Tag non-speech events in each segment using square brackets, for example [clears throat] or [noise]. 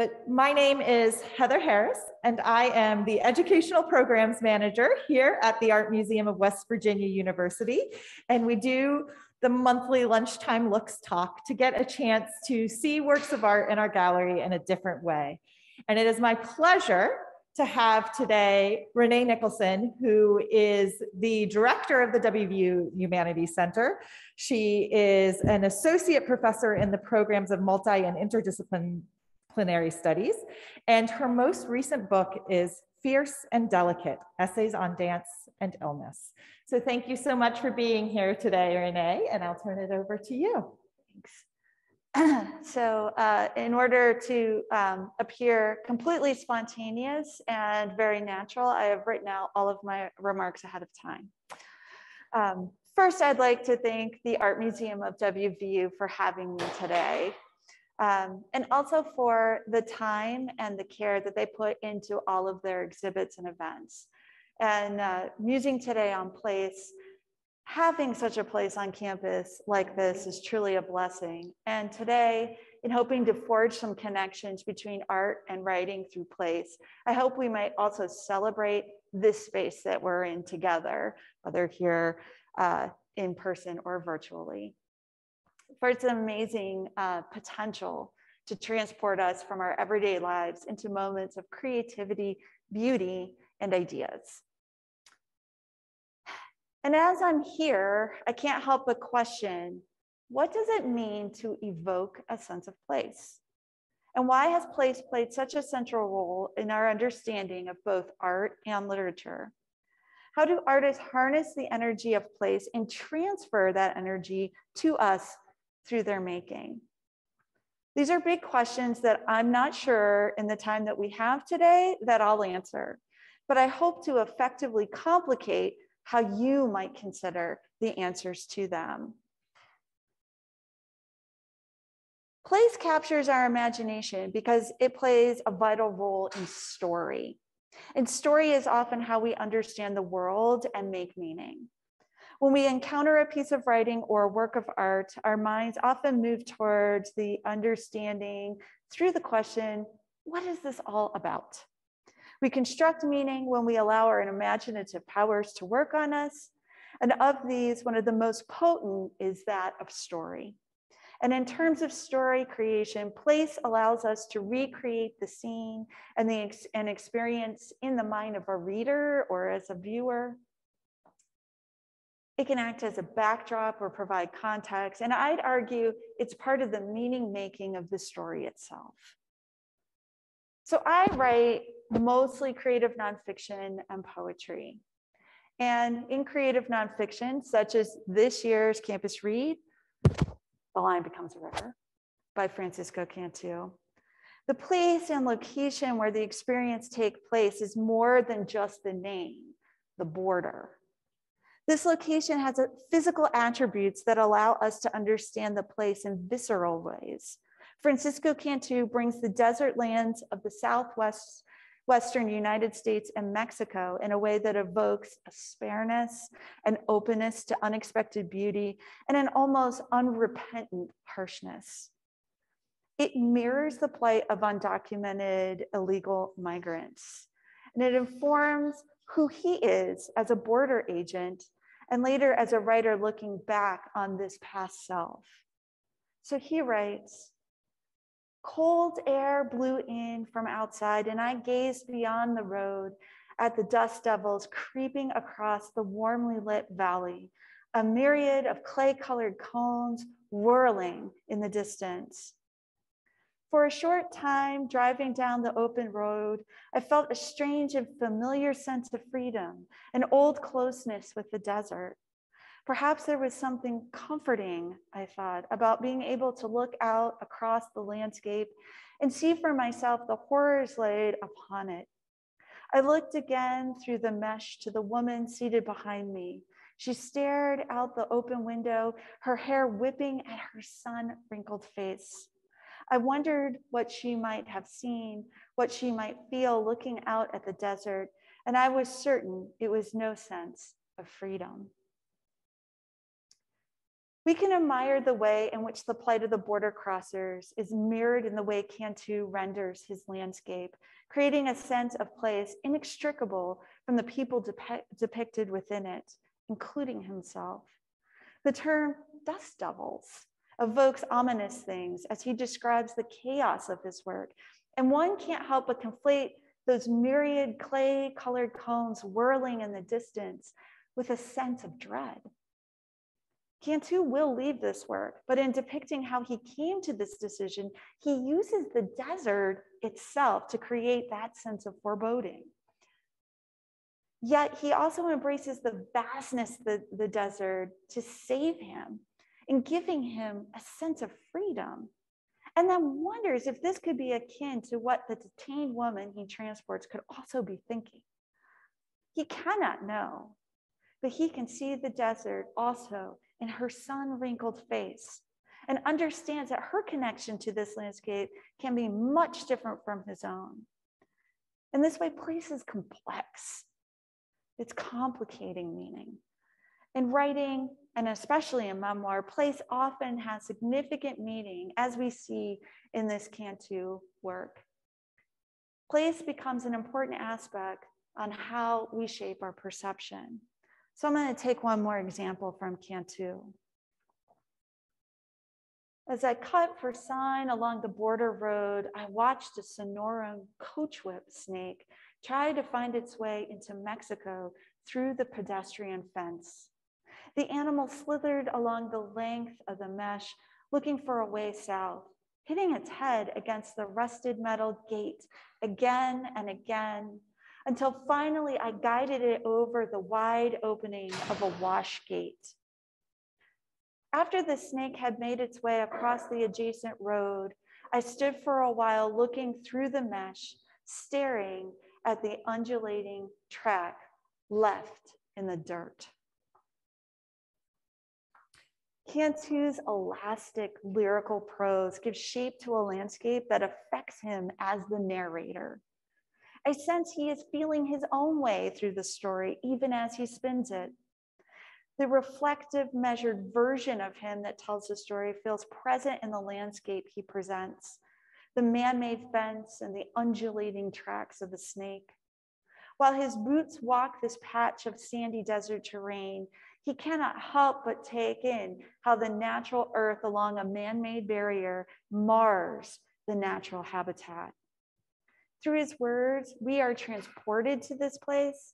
But my name is Heather Harris, and I am the Educational Programs Manager here at the Art Museum of West Virginia University. And we do the monthly lunchtime looks talk to get a chance to see works of art in our gallery in a different way. And it is my pleasure to have today Renee Nicholson, who is the director of the WVU Humanities Center. She is an associate professor in the programs of multi and interdisciplinary studies. And her most recent book is Fierce and Delicate, Essays on Dance and Illness. So thank you so much for being here today, Renee, and I'll turn it over to you. Thanks. [clears throat] so uh, in order to um, appear completely spontaneous and very natural, I have written out all of my remarks ahead of time. Um, first, I'd like to thank the Art Museum of WVU for having me today. Um, and also for the time and the care that they put into all of their exhibits and events and uh, Musing Today on Place, having such a place on campus like this is truly a blessing. And today, in hoping to forge some connections between art and writing through place, I hope we might also celebrate this space that we're in together, whether here uh, in person or virtually. For its amazing uh, potential to transport us from our everyday lives into moments of creativity, beauty, and ideas. And as I'm here, I can't help but question what does it mean to evoke a sense of place? And why has place played such a central role in our understanding of both art and literature? How do artists harness the energy of place and transfer that energy to us through their making? These are big questions that I'm not sure in the time that we have today that I'll answer, but I hope to effectively complicate how you might consider the answers to them. Place captures our imagination because it plays a vital role in story. And story is often how we understand the world and make meaning. When we encounter a piece of writing or a work of art, our minds often move towards the understanding through the question, what is this all about? We construct meaning when we allow our imaginative powers to work on us. And of these, one of the most potent is that of story. And in terms of story creation, place allows us to recreate the scene and the ex and experience in the mind of a reader or as a viewer. It can act as a backdrop or provide context. And I'd argue it's part of the meaning making of the story itself. So I write mostly creative nonfiction and poetry. And in creative nonfiction, such as this year's Campus Read, The Line Becomes a River by Francisco Cantu. The place and location where the experience take place is more than just the name, the border. This location has physical attributes that allow us to understand the place in visceral ways. Francisco Cantu brings the desert lands of the Southwest Western United States and Mexico in a way that evokes a spareness and openness to unexpected beauty and an almost unrepentant harshness. It mirrors the plight of undocumented illegal migrants, and it informs who he is as a border agent and later as a writer looking back on this past self. So he writes, Cold air blew in from outside, and I gazed beyond the road at the dust devils creeping across the warmly lit valley, a myriad of clay colored cones whirling in the distance. For a short time, driving down the open road, I felt a strange and familiar sense of freedom, an old closeness with the desert. Perhaps there was something comforting, I thought, about being able to look out across the landscape and see for myself the horrors laid upon it. I looked again through the mesh to the woman seated behind me. She stared out the open window, her hair whipping at her sun wrinkled face. I wondered what she might have seen, what she might feel looking out at the desert, and I was certain it was no sense of freedom. We can admire the way in which the plight of the border crossers is mirrored in the way Cantu renders his landscape, creating a sense of place inextricable from the people depicted within it, including himself. The term dust devils evokes ominous things as he describes the chaos of his work. And one can't help but conflate those myriad clay colored cones whirling in the distance with a sense of dread. Cantu will leave this work, but in depicting how he came to this decision, he uses the desert itself to create that sense of foreboding. Yet he also embraces the vastness of the, the desert to save him in giving him a sense of freedom. And then wonders if this could be akin to what the detained woman he transports could also be thinking. He cannot know, but he can see the desert also in her sun wrinkled face and understands that her connection to this landscape can be much different from his own. In this way, place is complex. It's complicating meaning. In writing, and especially in memoir, place often has significant meaning, as we see in this Cantu work. Place becomes an important aspect on how we shape our perception. So I'm going to take one more example from Cantu. As I cut for sign along the border road, I watched a Sonoran coachwhip snake try to find its way into Mexico through the pedestrian fence. The animal slithered along the length of the mesh, looking for a way south, hitting its head against the rusted metal gate again and again until finally I guided it over the wide opening of a wash gate. After the snake had made its way across the adjacent road, I stood for a while looking through the mesh, staring at the undulating track left in the dirt. Cantu's elastic lyrical prose gives shape to a landscape that affects him as the narrator. I sense he is feeling his own way through the story, even as he spins it. The reflective, measured version of him that tells the story feels present in the landscape he presents the man made fence and the undulating tracks of the snake. While his boots walk this patch of sandy desert terrain, he cannot help but take in how the natural earth along a man made barrier mars the natural habitat. Through his words, we are transported to this place,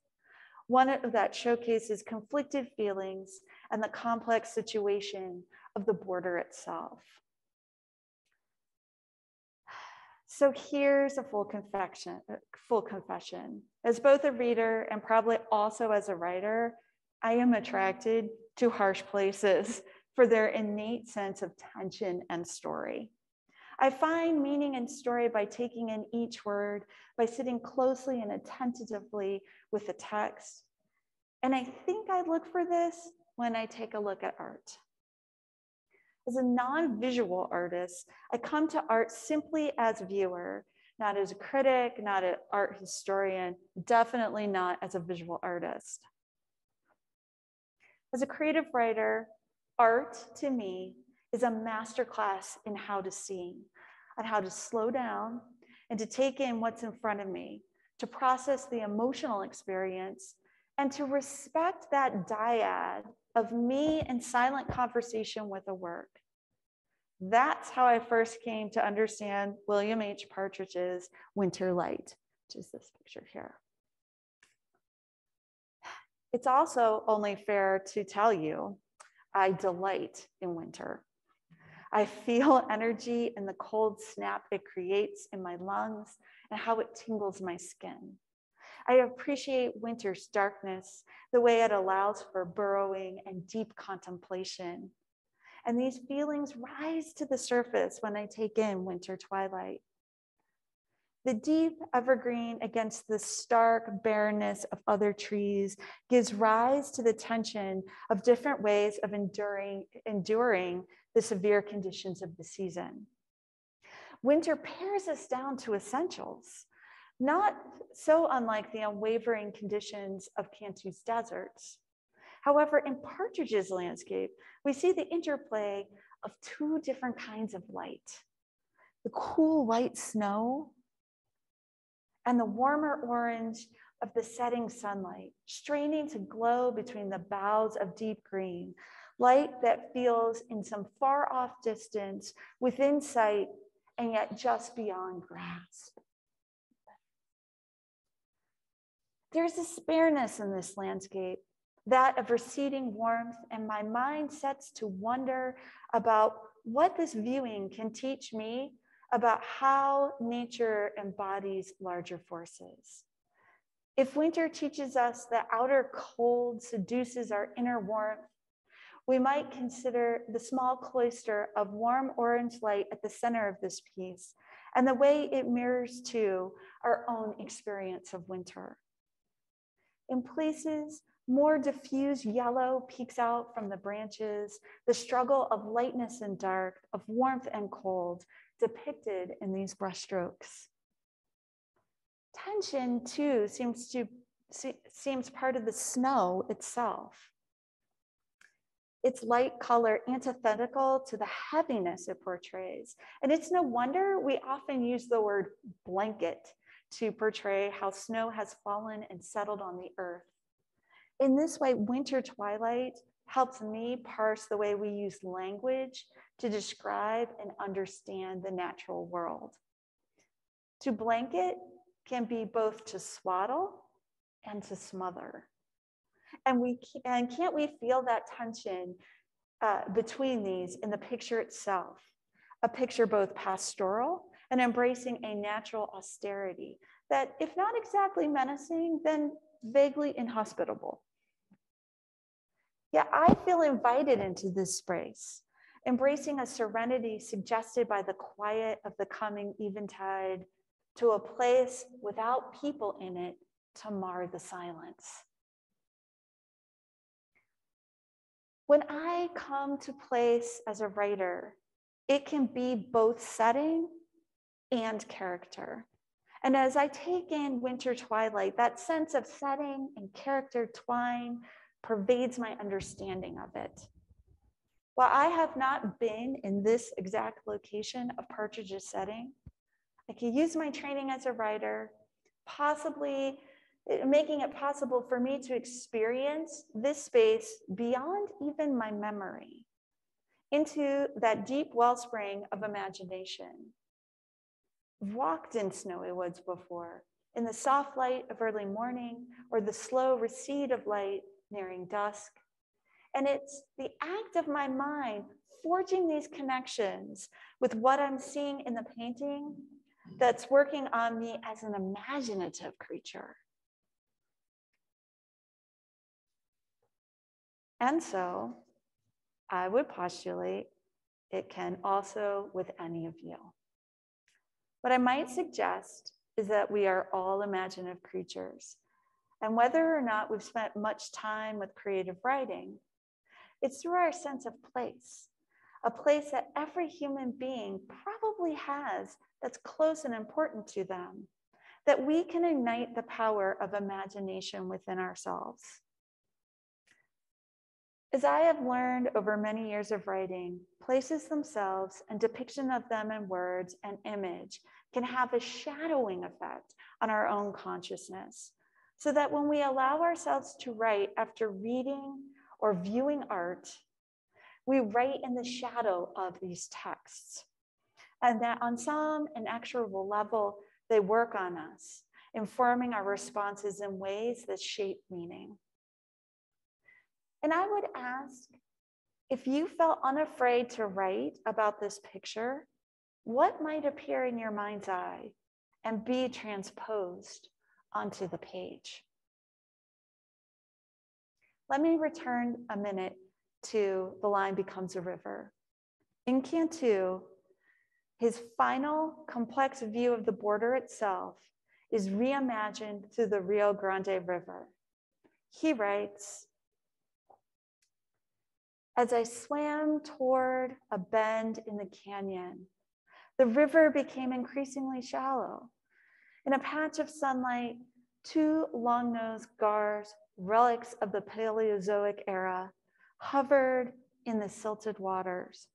one that showcases conflicted feelings and the complex situation of the border itself. So here's a full confession, full confession. As both a reader and probably also as a writer, I am attracted to harsh places [laughs] for their innate sense of tension and story. I find meaning in story by taking in each word, by sitting closely and attentively with the text. And I think I look for this when I take a look at art. As a non visual artist, I come to art simply as a viewer, not as a critic, not an art historian, definitely not as a visual artist. As a creative writer, art to me is a masterclass in how to see, on how to slow down and to take in what's in front of me, to process the emotional experience, and to respect that dyad of me and silent conversation with a work. That's how I first came to understand William H. Partridge's Winter Twilight, which is this picture here. It's also only fair to tell you I delight in winter. I feel [laughs] energy in the cold snap it creates in my lungs and how it tingles my skin. I appreciate winter's darkness, the way it allows for burrowing and deep contemplation. And these feelings rise to the surface when I take in winter twilight. The deep evergreen against the stark barrenness of other trees gives rise to the tension of different ways of enduring, enduring the severe conditions of the season. Winter pares us down to essentials, not so unlike the unwavering conditions of Cantu's deserts. However, in Partridge's landscape, we see the interplay of two different kinds of light. The cool white snow and the warmer orange of the setting sunlight, straining to glow between the boughs of deep green, light that feels in some far off distance within sight and yet just beyond grasp. There's a spareness in this landscape, that of receding warmth, and my mind sets to wonder about what this viewing can teach me about how nature embodies larger forces. If winter teaches us that outer cold seduces our inner warmth, we might consider the small cloister of warm orange light at the center of this piece and the way it mirrors to our own experience of winter. In places, more diffuse yellow peeks out from the branches, the struggle of lightness and dark, of warmth and cold, depicted in these brushstrokes. Tension, too, seems, to, seems part of the snow itself. Its light color antithetical to the heaviness it portrays. And it's no wonder we often use the word blanket to portray how snow has fallen and settled on the earth. In this way, winter twilight helps me parse the way we use language to describe and understand the natural world. To blanket can be both to swaddle and to smother. And we and can't we feel that tension uh, between these in the picture itself? A picture both pastoral and embracing a natural austerity that, if not exactly menacing, then vaguely inhospitable. Yet I feel invited into this space, embracing a serenity suggested by the quiet of the coming eventide to a place without people in it to mar the silence. When I come to place as a writer, it can be both setting and character. And as I take in Winter Twilight, that sense of setting and character twine pervades my understanding of it. While I have not been in this exact location of Partridge's setting, I can use my training as a writer, possibly eh, making it possible for me to experience this space beyond even my memory into that deep wellspring of imagination. I've walked in snowy woods before, in the soft light of early morning or the slow recede of light nearing dusk. And it's the act of my mind forging these connections with what I'm seeing in the painting that's working on me as an imaginative creature. And so I would postulate it can also with any of you. What I might suggest is that we are all imaginative creatures. And whether or not we've spent much time with creative writing, it's through our sense of place, a place that every human being probably has that's close and important to them, that we can ignite the power of imagination within ourselves. As I have learned over many years of writing, places themselves and depiction of them in words and image can have a shadowing effect on our own consciousness. So that when we allow ourselves to write after reading or viewing art, we write in the shadow of these texts. And that on some inexorable level, they work on us, informing our responses in ways that shape meaning. And I would ask if you felt unafraid to write about this picture, what might appear in your mind's eye and be transposed onto the page? Let me return a minute to The Line Becomes a River. In Cantu, his final complex view of the border itself is reimagined through the Rio Grande River. He writes, as I swam toward a bend in the canyon, the river became increasingly shallow. In a patch of sunlight, two long-nosed gars relics of the Paleozoic era, hovered in the silted waters.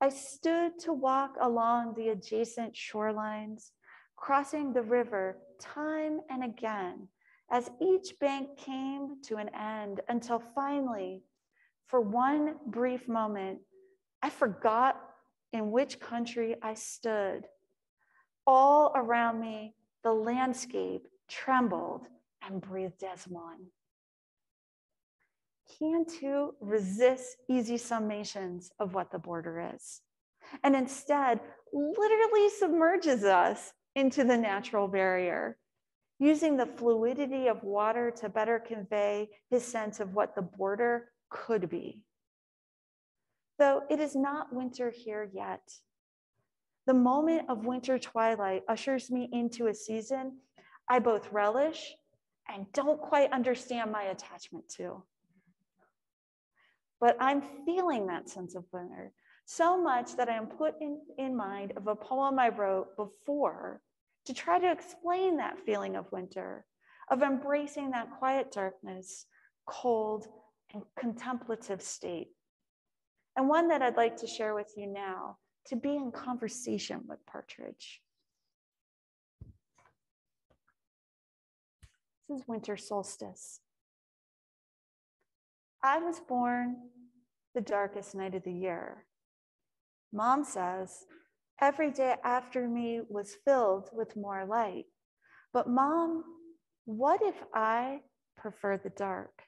I stood to walk along the adjacent shorelines, crossing the river time and again as each bank came to an end until finally, for one brief moment, I forgot in which country I stood. All around me, the landscape trembled and breathed as one. Cantu resists easy summations of what the border is, and instead literally submerges us into the natural barrier, using the fluidity of water to better convey his sense of what the border could be. Though it is not winter here yet, the moment of winter twilight ushers me into a season I both relish and don't quite understand my attachment to. But I'm feeling that sense of winter so much that I am put in, in mind of a poem I wrote before to try to explain that feeling of winter, of embracing that quiet darkness, cold, and contemplative state. And one that I'd like to share with you now to be in conversation with Partridge. This is winter solstice. I was born the darkest night of the year. Mom says every day after me was filled with more light. But, mom, what if I prefer the dark?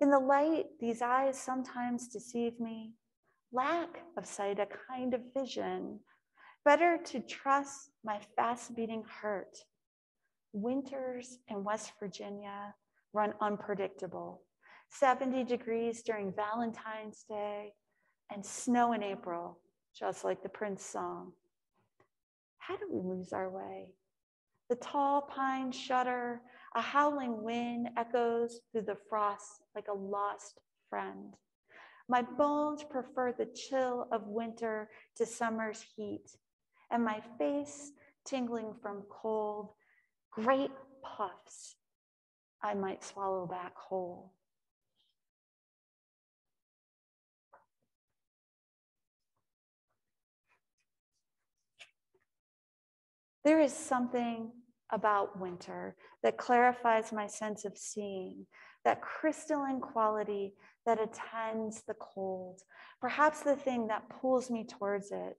In the light, these eyes sometimes deceive me. Lack of sight, a kind of vision. Better to trust my fast beating heart. Winters in West Virginia run unpredictable 70 degrees during Valentine's Day and snow in April just like the Prince song. How do we lose our way? The tall pines shudder, a howling wind echoes through the frost like a lost friend. My bones prefer the chill of winter to summer's heat, and my face tingling from cold, great puffs I might swallow back whole. There is something about winter that clarifies my sense of seeing, that crystalline quality that attends the cold, perhaps the thing that pulls me towards it.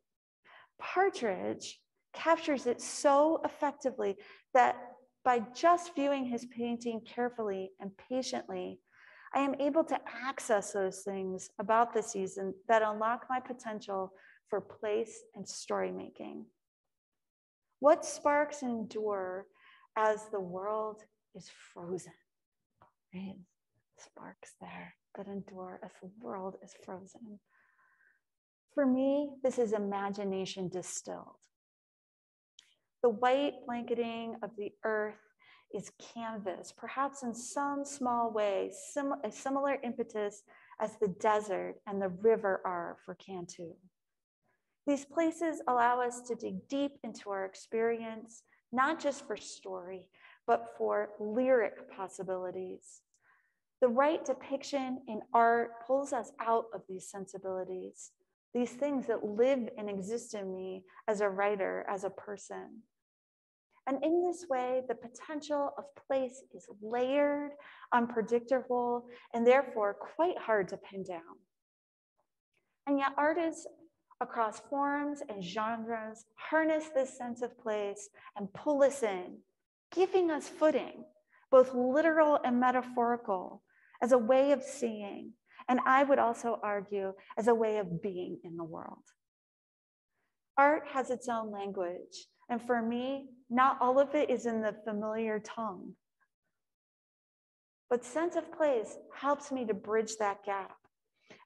Partridge captures it so effectively that by just viewing his painting carefully and patiently, I am able to access those things about the season that unlock my potential for place and story making. What sparks endure as the world is frozen? Right? Sparks there that endure as the world is frozen. For me, this is imagination distilled. The white blanketing of the earth is canvas, perhaps in some small way, sim- a similar impetus as the desert and the river are for Cantu. These places allow us to dig deep into our experience, not just for story, but for lyric possibilities. The right depiction in art pulls us out of these sensibilities, these things that live and exist in me as a writer, as a person. And in this way, the potential of place is layered, unpredictable, and therefore quite hard to pin down. And yet, artists across forms and genres harness this sense of place and pull us in, giving us footing, both literal and metaphorical, as a way of seeing, and I would also argue as a way of being in the world. Art has its own language, and for me, not all of it is in the familiar tongue. But sense of place helps me to bridge that gap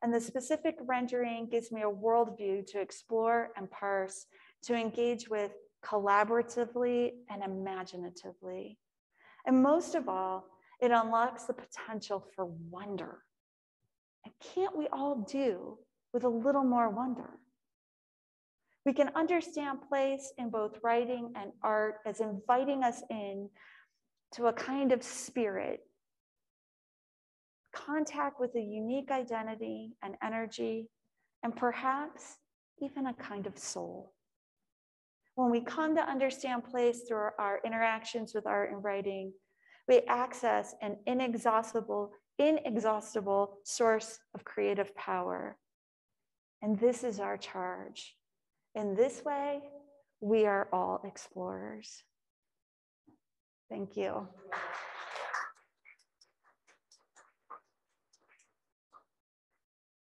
and the specific rendering gives me a worldview to explore and parse, to engage with collaboratively and imaginatively. And most of all, it unlocks the potential for wonder. And can't we all do with a little more wonder? We can understand place in both writing and art as inviting us in to a kind of spirit, contact with a unique identity and energy, and perhaps even a kind of soul. When we come to understand place through our interactions with art and writing, we access an inexhaustible, inexhaustible source of creative power. And this is our charge. In this way, we are all explorers. Thank you.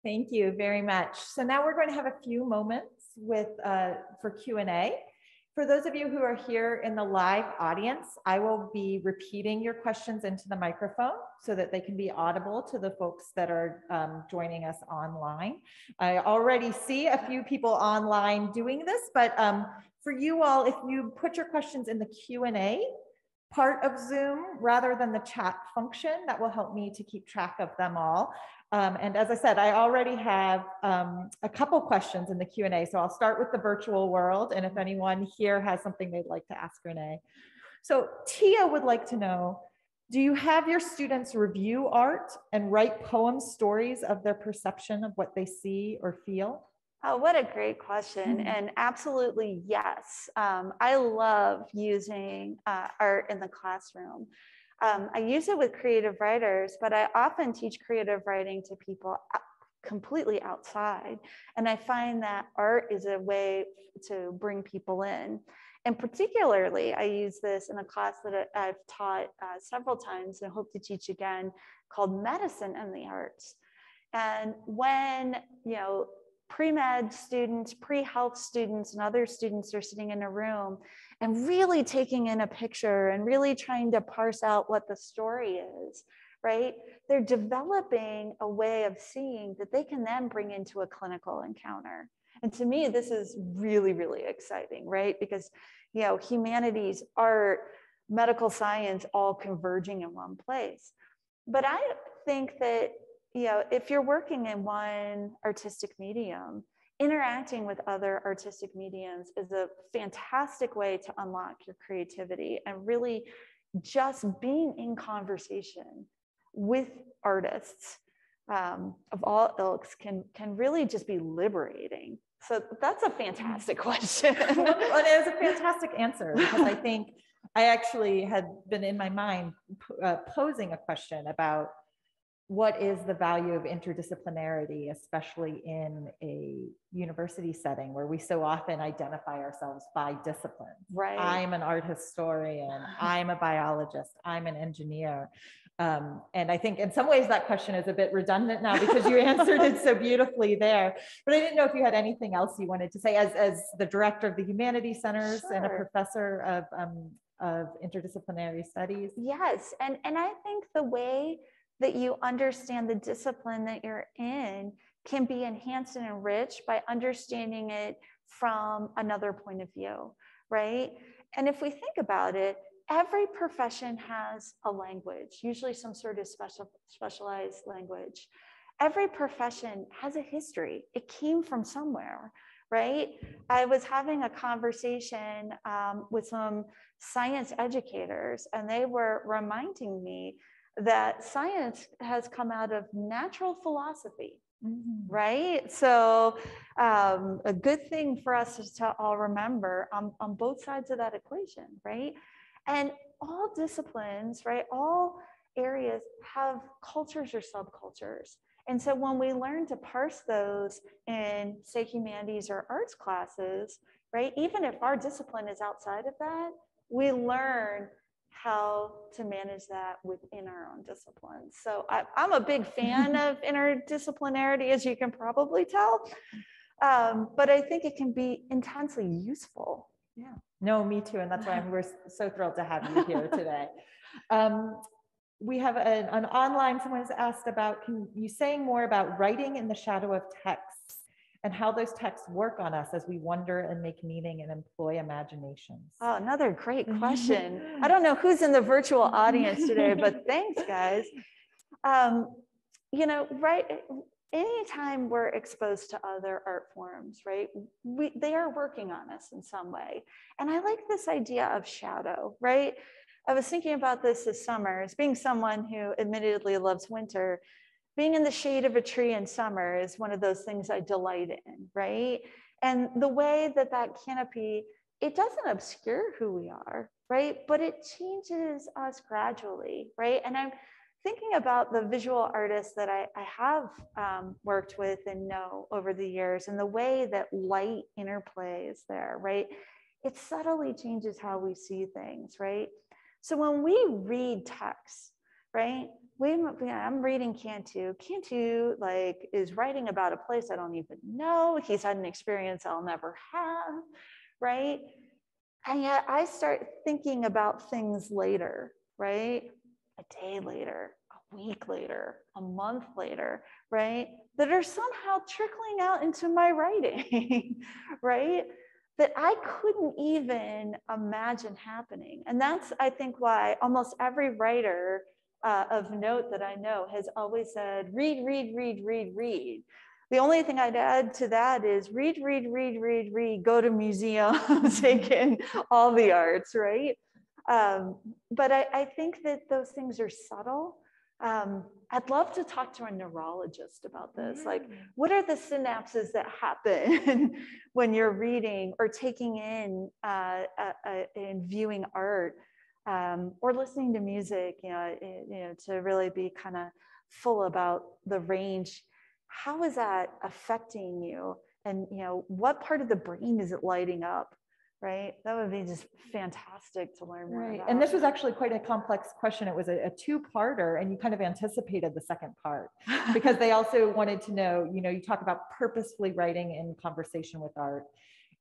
Thank you very much. So now we're going to have a few moments with uh, for Q&A. For those of you who are here in the live audience, I will be repeating your questions into the microphone so that they can be audible to the folks that are um, joining us online. I already see a few people online doing this, but um, for you all, if you put your questions in the Q&A part of Zoom rather than the chat function, that will help me to keep track of them all. Um, and as I said, I already have um, a couple questions in the Q&A, so I'll start with the virtual world, and if anyone here has something they'd like to ask Renee. So Tia would like to know, do you have your students review art and write poem stories of their perception of what they see or feel? Oh, what a great question. Mm-hmm. And absolutely, yes. Um, I love using uh, art in the classroom. Um, I use it with creative writers, but I often teach creative writing to people completely outside. And I find that art is a way to bring people in. And particularly, I use this in a class that I've taught uh, several times and hope to teach again called Medicine and the Arts. And when, you know, pre-med students, pre-health students, and other students are sitting in a room and really taking in a picture and really trying to parse out what the story is, right? They're developing a way of seeing that they can then bring into a clinical encounter. And to me, this is really, really exciting, right? Because, you know, humanities, art, medical science all converging in one place. But I think that, you know, if you're working in one artistic medium, interacting with other artistic mediums is a fantastic way to unlock your creativity and really just being in conversation with artists um, of all ilks can can really just be liberating. So that's a fantastic question. [laughs] Well, it was a fantastic answer because i [laughs] think i actually had been in my mind uh, posing a question about what is the value of interdisciplinarity, especially in a university setting where we so often identify ourselves by discipline? Right. I'm an art historian, [laughs] I'm a biologist, I'm an engineer. Um, and I think in some ways that question is a bit redundant now because you answered it so [laughs] beautifully there. But I didn't know if you had anything else you wanted to say as, as the director of the Humanities Centers sure. and a professor of, um, of interdisciplinary studies. Yes, and, and I think the way that you understand the discipline that you're in can be enhanced and enriched by understanding it from another point of view, right? And if we think about it, every profession has a language, usually some sort of special specialized language. Every profession has a history. It came from somewhere, right? I was having a conversation um, with some science educators, and they were reminding me that science has come out of natural philosophy. Mm-hmm. Right. So, um, a good thing for us is to all remember on, on both sides of that equation, right? And all disciplines, right, all areas have cultures or subcultures. And so, when we learn to parse those in, say, humanities or arts classes, right, even if our discipline is outside of that, we learn how to manage that within our own disciplines. So I, am a big fan [laughs] of interdisciplinarity, as you can probably tell. Um, but I think it can be intensely useful. Yeah. No, me too. And that's why I'm, we're so thrilled to have you here today. [laughs] Um, we have an, an online, someone's asked about, can you say more about writing in the shadow of text and how those texts work on us as we wonder and make meaning and employ imaginations. Oh, another great question. I don't know who's in the virtual audience today, but [laughs] thanks, guys. Um, you know, right, anytime we're exposed to other art forms, right, we, they are working on us in some way. And I like this idea of shadow, right? I was thinking about this this summer as being someone who admittedly loves winter. Being in the shade of a tree in summer is one of those things I delight in, right? And the way that that canopy, it doesn't obscure who we are, right? But it changes us gradually, right? And I'm thinking about the visual artists that I, I have um, worked with and know over the years and the way that light interplays there, right? It subtly changes how we see things, right? So when we read text, right? I'm reading Cantu. Cantu like is writing about a place I don't even know. He's had an experience I'll never have, right? And yet I start thinking about things later, right? A day later, a week later, a month later, right? That are somehow trickling out into my writing, [laughs] right? That I couldn't even imagine happening. And that's, I think, why almost every writer uh, of note that I know has always said, read, read, read, read, read. The only thing I'd add to that is read, read, read, read, read, go to museums, [laughs] take in all the arts, right? Um, but I, I, think that those things are subtle. Um, I'd love to talk to a neurologist about this. Like, mm. what are the synapses that happen [laughs] when you're reading or taking in uh, uh, uh, and viewing art um, or listening to music? You know, you know, to really be kind of full about the range how is that affecting you and you know what part of the brain is it lighting up right that would be just fantastic to learn more right about. and this was actually quite a complex question it was a, a two-parter and you kind of anticipated the second part [laughs] because they also wanted to know you know you talk about purposefully writing in conversation with art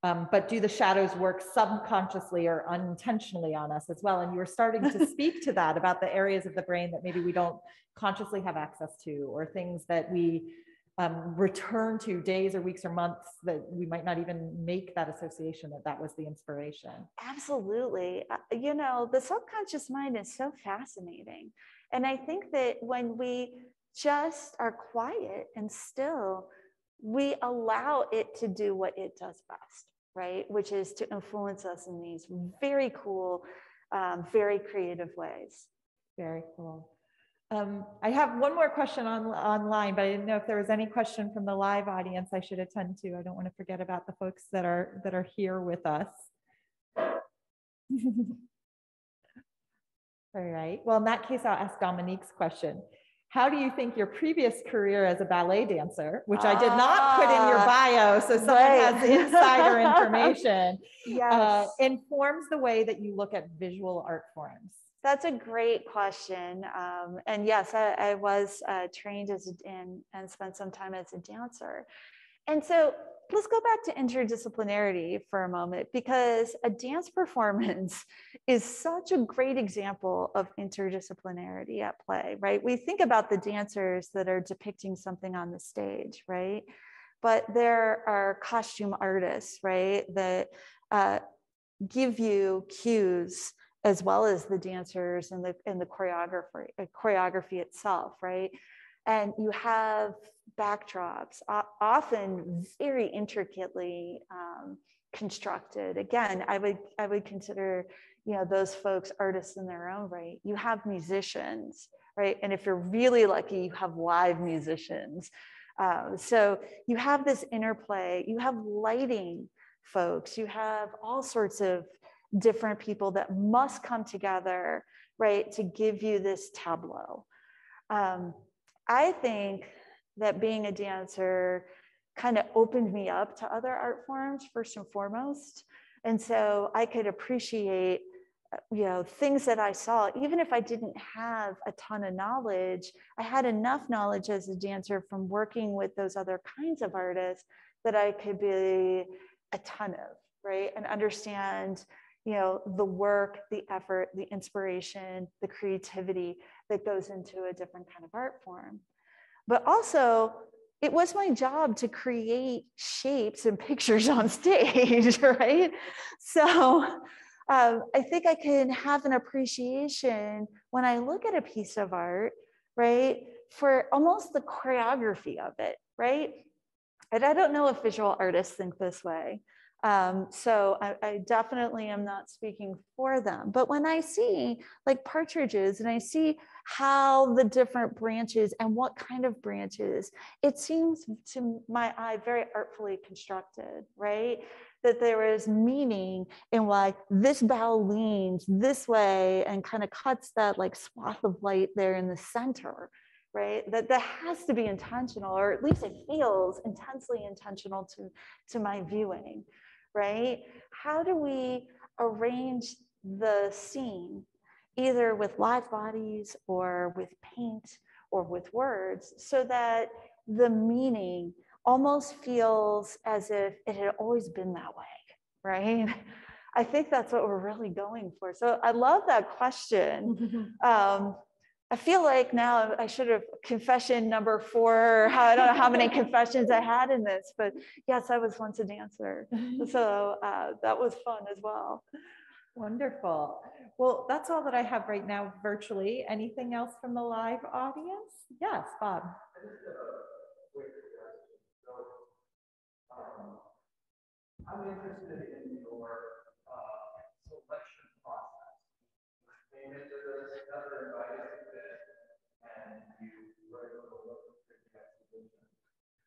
um, but do the shadows work subconsciously or unintentionally on us as well and you were starting to [laughs] speak to that about the areas of the brain that maybe we don't consciously have access to or things that we um, return to days or weeks or months that we might not even make that association that that was the inspiration. Absolutely. Uh, you know, the subconscious mind is so fascinating. And I think that when we just are quiet and still, we allow it to do what it does best, right? Which is to influence us in these very cool, um, very creative ways. Very cool. Um, I have one more question on online, but I didn't know if there was any question from the live audience I should attend to. I don't want to forget about the folks that are that are here with us. [laughs] All right. Well, in that case, I'll ask Dominique's question. How do you think your previous career as a ballet dancer, which I did not put in your ah, bio, so someone right. has insider [laughs] information, yes. uh, informs the way that you look at visual art forms? That's a great question. Um, and yes, I, I was uh, trained as a, and, and spent some time as a dancer. And so let's go back to interdisciplinarity for a moment because a dance [laughs] performance is such a great example of interdisciplinarity at play, right? We think about the dancers that are depicting something on the stage, right? But there are costume artists, right, that uh, give you cues as well as the dancers and the and the choreography uh, choreography itself, right? And you have backdrops, often very intricately um, constructed. Again, I would I would consider you know those folks artists in their own right. You have musicians, right? And if you're really lucky, you have live musicians. Uh, so you have this interplay. You have lighting folks. You have all sorts of different people that must come together, right, to give you this tableau. Um, I think that being a dancer kind of opened me up to other art forms first and foremost. And so I could appreciate uh, you know things that i saw. Even if i didn't have a ton of knowledge i had enough knowledge as a dancer from working with those other kinds of artists that i could be a ton of right? And understand you know the work the effort the inspiration the creativity that goes into a different kind of art form but also it was my job to create shapes and pictures on [laughs] stage right? So um, i think i can have an appreciation when i look at a piece of art right for almost the choreography of it right? And i don't know if visual artists think this way Um, so I, I, definitely am not speaking for them. But when I see like Partridge's and I see how the different branches and what kind of branches, it seems to my eye very artfully constructed, right? That there is meaning in why this bough leans this way and kind of cuts that like swath of light there in the center right? That that has to be intentional, or at least it feels intensely intentional to, to my viewing, right? How do we arrange the scene, either with live bodies or with paint or with words, so that the meaning almost feels as if it had always been that way, right? [laughs] I think that's what we're really going for. So I love that question. [laughs] Um, I feel like now I should have confession number four. [laughs] I don't know how many confessions I had in this, but yes, I was once a dancer. [laughs] So uh, that was fun as well. Wonderful. Well, that's all that I have right now virtually. Anything else from the live audience? Yes, Bob. I'm interested in your uh, selection process. Came into this other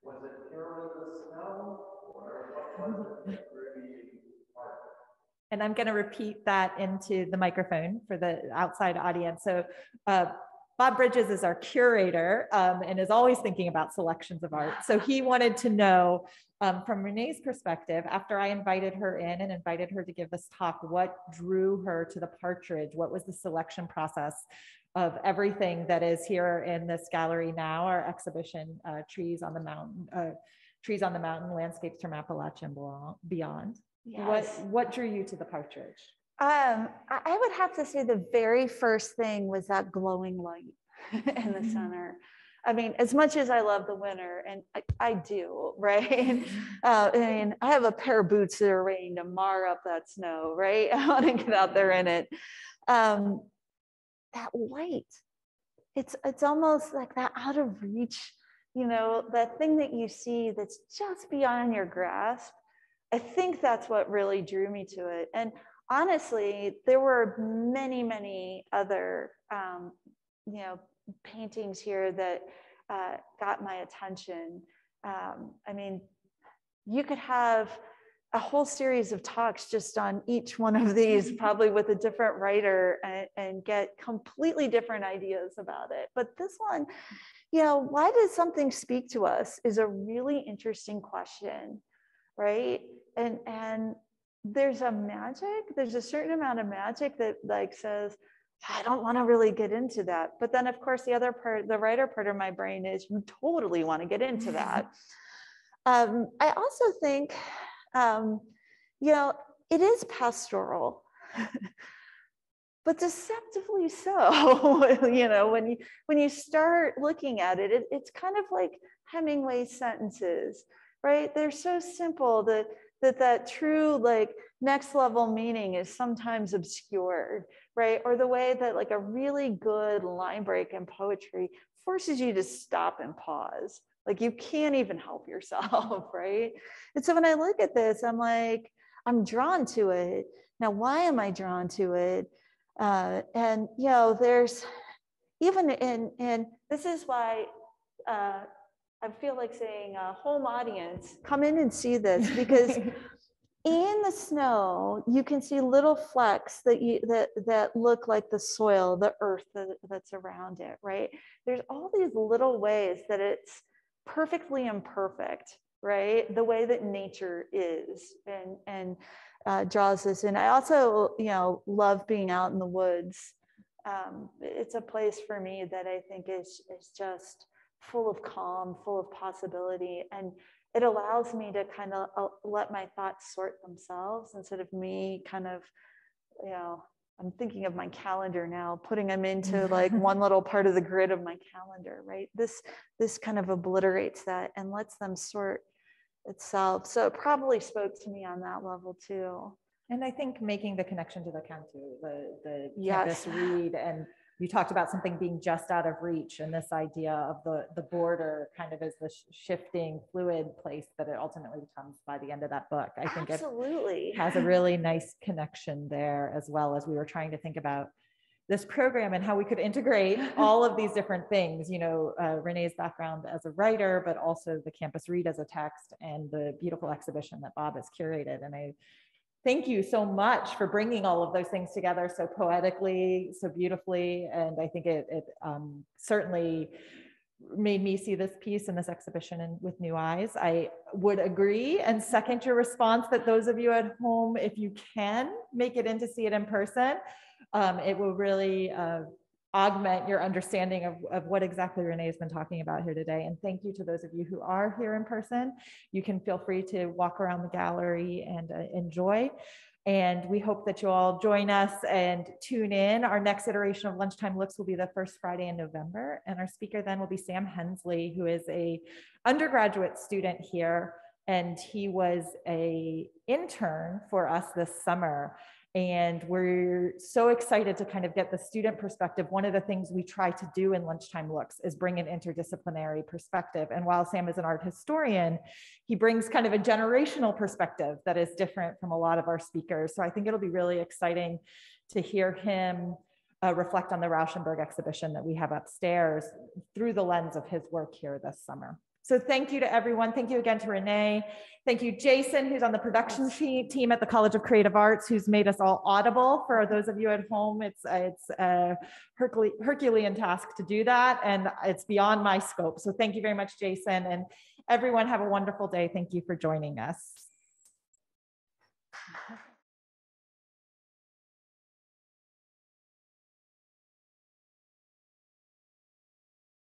Was it purely the snow or what was the part? And I'm going to repeat that into the microphone for the outside audience. So uh, Bob Bridges is our curator um, and is always thinking about selections of art. So he wanted to know um, from Renée's perspective, after I invited her in and invited her to give this talk, what drew her to the Partridge? What was the selection process? of everything that is here in this gallery now, our exhibition, uh, Trees on the Mountain, uh, Trees on the Mountain, Landscapes from Appalachia and Beyond. Yes. What, what drew you to the Partridge? Um, I would have to say the very first thing was that glowing light [laughs] in the mm-hmm. center. I mean, as much as I love the winter, and I, I do, [laughs] right? Uh, I mean, I have a pair of boots that are ready to mar up that snow, right? [laughs] I want to get out there in it. Um, that light. It's, it's almost like that out of reach, you know, that thing that you see that's just beyond your grasp. I think that's what really drew me to it. And honestly, there were many, many other, um, you know, paintings here that uh, got my attention. Um, I mean, you could have a whole series of talks just on each one of these, [laughs] probably with a different writer, and, and, get completely different ideas about it. But this one, you know, why does something speak to us is a really interesting question, right? And and there's a magic, there's a certain amount of magic that like says, I don't want to really get into that. But then, of course, the other part, the writer part of my brain is you totally want to get into that. [laughs] um, I also think um, you know, it is pastoral, [laughs] but deceptively so. [laughs] you know, when you when you start looking at it, it, it's kind of like Hemingway's sentences, right? They're so simple that that that true like next level meaning is sometimes obscured, right? Or the way that like a really good line break in poetry forces you to stop and pause like you can't even help yourself, [laughs] right? And so when I look at this, I'm like, I'm drawn to it. Now, why am I drawn to it? Uh, and you know, there's even in in this is why uh, I feel like saying, uh, home audience, come in and see this [laughs] because in the snow you can see little flecks that you that that look like the soil, the earth that, that's around it, right? There's all these little ways that it's perfectly imperfect, right? The way that nature is and, and uh, draws us in. I also, you know, love being out in the woods. Um, it's a place for me that I think is, is just full of calm, full of possibility. And it allows me to kind of uh, let my thoughts sort themselves instead of me kind of, you know, I'm thinking of my calendar now, putting them into [laughs] like one little part of the grid of my calendar, right? This this kind of obliterates that and lets them sort itself. So it probably spoke to me on that level too. And I think making the connection to the Cantú, the the yes. campus [sighs] read and you talked about something being just out of reach and this idea of the, the border kind of as the sh- shifting fluid place that it ultimately becomes by the end of that book. I think it Absolutely. has a really nice connection there as well as we were trying to think about this program and how we could integrate [laughs] all of these different things. You know, uh, Renée's background as a writer, but also the campus read as a text and the beautiful exhibition that Bob has curated. And I thank you so much for bringing all of those things together so poetically, so beautifully. And I think it, it um, certainly made me see this piece and this exhibition and with new eyes. I would agree and second your response that those of you at home, if you can make it in to see it in person, um, it will really uh, augment your understanding of, of what exactly Renée has been talking about here today. And thank you to those of you who are here in person. You can feel free to walk around the gallery and uh, enjoy. And we hope that you all join us and tune in. Our next iteration of Lunchtime Looks will be the first Friday in November. And our speaker then will be Sam Hensley, who is a undergraduate student here. And he was a intern for us this summer and we're so excited to kind of get the student perspective. One of the things we try to do in Lunchtime Looks is bring an interdisciplinary perspective. And while Sam is an art historian, he brings kind of a generational perspective that is different from a lot of our speakers. So I think it'll be really exciting to hear him uh, reflect on the Rauschenberg exhibition that we have upstairs through the lens of his work here this summer. So thank you to everyone. Thank you again to Renée. Thank you, Jason, who's on the production team at the College of Creative Arts, who's made us all audible. For those of you at home, it's, uh, it's a Herculean task to do that, and it's beyond my scope. So thank you very much, Jason, and everyone have a wonderful day. Thank you for joining us. [laughs]